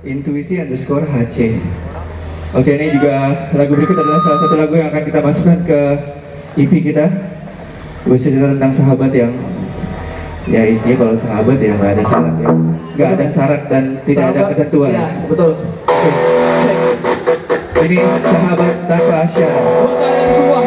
Intuisi underscore HC. Oke, ini juga lagu berikut adalah salah satu lagu yang akan kita masukkan ke EP kita. Bercerita tentang sahabat yang ya intinya kalau sahabat ya nggak ada syarat ya, nggak ada syarat dan tidak ada Sahabat, ketentuan. Iya, betul. Oke. Ini sahabat tanpa syarat. Buat kalian semua,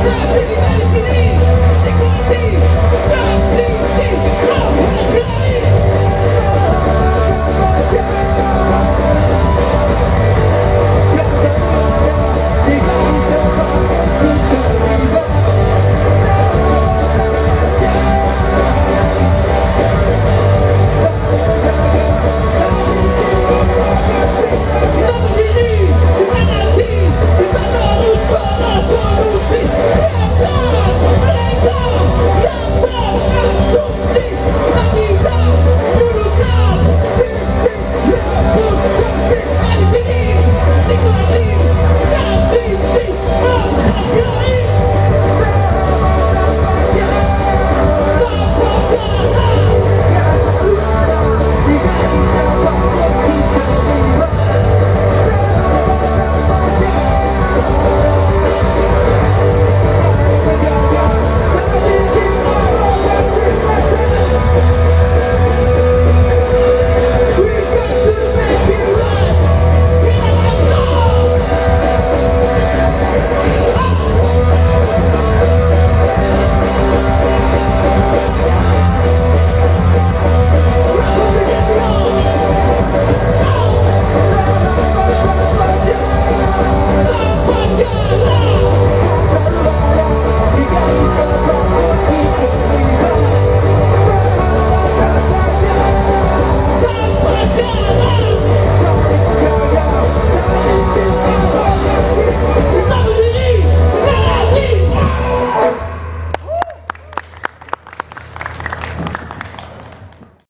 Seguinte, seguinte, seguinte, seguinte.